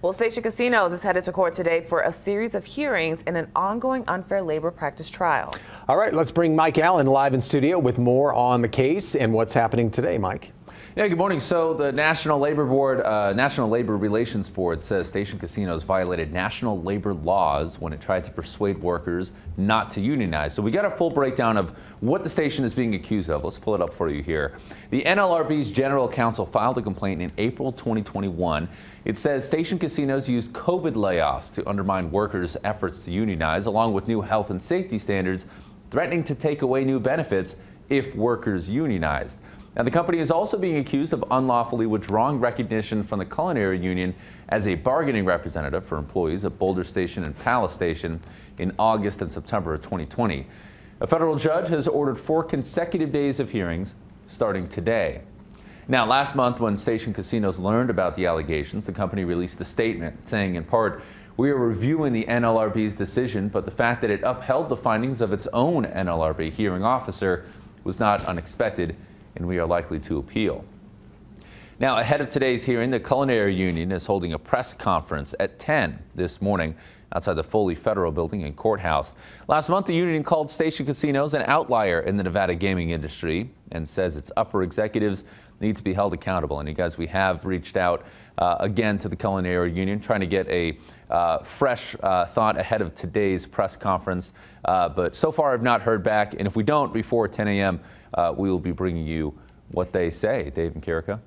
Well, Station Casinos is headed to court today for a series of hearings in an ongoing unfair labor practice trial. All right, let's bring Mike Allen live in studio with more on the case and what's happening today, Mike. Yeah, good morning. So the National Labor Board, uh, National Labor Relations Board says Station Casinos violated national labor laws when it tried to persuade workers not to unionize. So we got a full breakdown of what the station is being accused of. Let's pull it up for you here. The NLRB's general counsel filed a complaint in April 2021. It says station casinos used COVID layoffs to undermine workers' efforts to unionize, along with new health and safety standards, threatening to take away new benefits if workers unionized. Now, the company is also being accused of unlawfully withdrawing recognition from the Culinary Union as a bargaining representative for employees at Boulder Station and Palace Station in August and September of 2020. A federal judge has ordered four consecutive days of hearings starting today. Now, last month, when Station Casinos learned about the allegations, the company released a statement saying, in part, we are reviewing the NLRB's decision, but the fact that it upheld the findings of its own NLRB hearing officer was not unexpected and we are likely to appeal. Now, ahead of today's hearing, the Culinary Union is holding a press conference at 10 this morning outside the Foley Federal Building and Courthouse. Last month, the union called Station Casinos an outlier in the Nevada gaming industry and says its upper executives need to be held accountable. And you guys, we have reached out uh, again to the Culinary Union trying to get a uh, fresh uh, thought ahead of today's press conference. Uh, but so far, I've not heard back. And if we don't before 10 a.m., uh, we will be bringing you what they say. Dave and Karika.